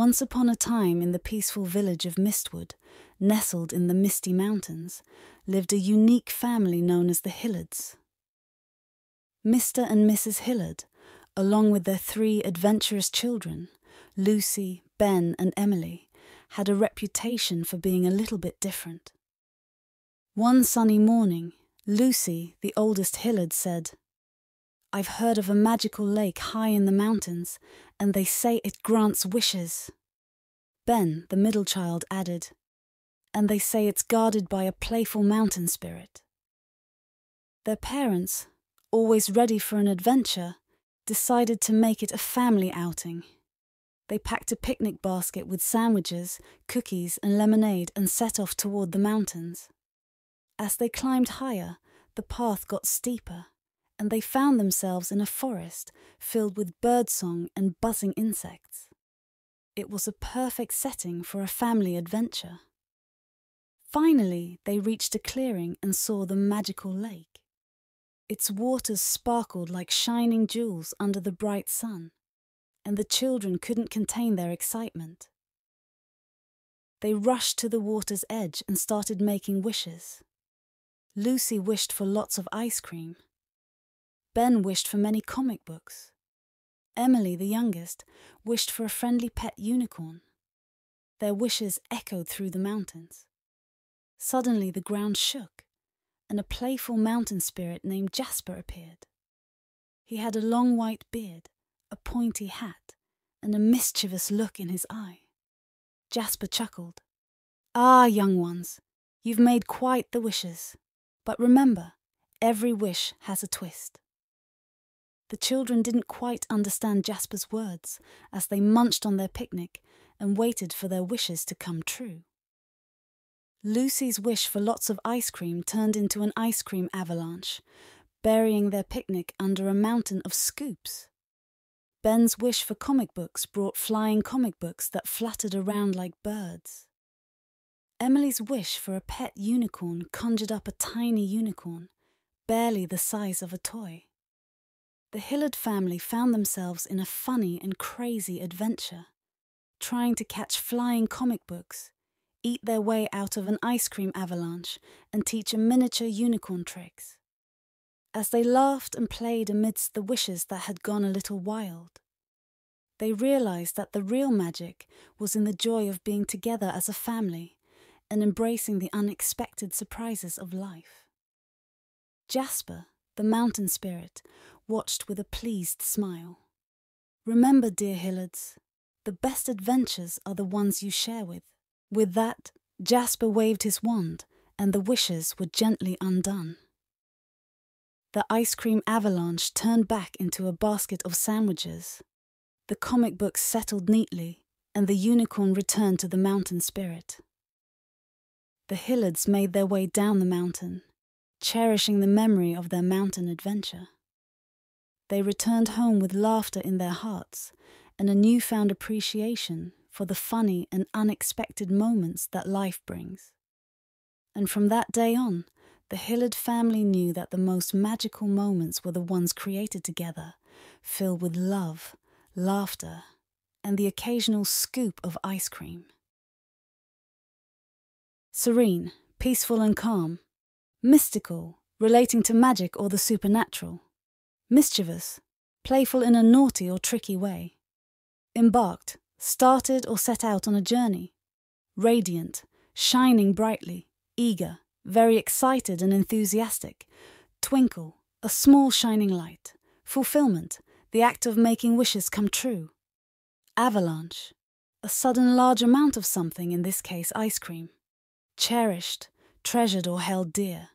Once upon a time, in the peaceful village of Mistwood, nestled in the Misty Mountains, lived a unique family known as the Hillards. Mr. and Mrs. Hillard, along with their three adventurous children, Lucy, Ben, and Emily, had a reputation for being a little bit different. One sunny morning, Lucy, the oldest Hillard, said, I've heard of a magical lake high in the mountains, and they say it grants wishes. Ben, the middle child, added, and they say it's guarded by a playful mountain spirit. Their parents, always ready for an adventure, decided to make it a family outing. They packed a picnic basket with sandwiches, cookies, and lemonade and set off toward the mountains. As they climbed higher, the path got steeper, and they found themselves in a forest filled with birdsong and buzzing insects. It was a perfect setting for a family adventure. Finally, they reached a clearing and saw the magical lake. Its waters sparkled like shining jewels under the bright sun and the children couldn't contain their excitement. They rushed to the water's edge and started making wishes. Lucy wished for lots of ice cream. Ben wished for many comic books. Emily, the youngest, wished for a friendly pet unicorn. Their wishes echoed through the mountains. Suddenly the ground shook, and a playful mountain spirit named Jasper appeared. He had a long white beard a pointy hat, and a mischievous look in his eye. Jasper chuckled. Ah, young ones, you've made quite the wishes. But remember, every wish has a twist. The children didn't quite understand Jasper's words as they munched on their picnic and waited for their wishes to come true. Lucy's wish for lots of ice cream turned into an ice cream avalanche, burying their picnic under a mountain of scoops. Ben's wish for comic books brought flying comic books that fluttered around like birds. Emily's wish for a pet unicorn conjured up a tiny unicorn, barely the size of a toy. The Hillard family found themselves in a funny and crazy adventure, trying to catch flying comic books, eat their way out of an ice cream avalanche, and teach a miniature unicorn tricks as they laughed and played amidst the wishes that had gone a little wild. They realized that the real magic was in the joy of being together as a family and embracing the unexpected surprises of life. Jasper, the mountain spirit, watched with a pleased smile. Remember, dear Hillards, the best adventures are the ones you share with. With that, Jasper waved his wand, and the wishes were gently undone. The ice cream avalanche turned back into a basket of sandwiches. The comic books settled neatly, and the unicorn returned to the mountain spirit. The Hillards made their way down the mountain, cherishing the memory of their mountain adventure. They returned home with laughter in their hearts and a newfound appreciation for the funny and unexpected moments that life brings. And from that day on, the Hillard family knew that the most magical moments were the ones created together, filled with love, laughter, and the occasional scoop of ice cream. Serene, peaceful, and calm. Mystical, relating to magic or the supernatural. Mischievous, playful in a naughty or tricky way. Embarked, started or set out on a journey. Radiant, shining brightly, eager, very excited and enthusiastic. Twinkle, a small shining light. Fulfillment, the act of making wishes come true. Avalanche, a sudden large amount of something, in this case ice cream. Cherished, treasured, or held dear.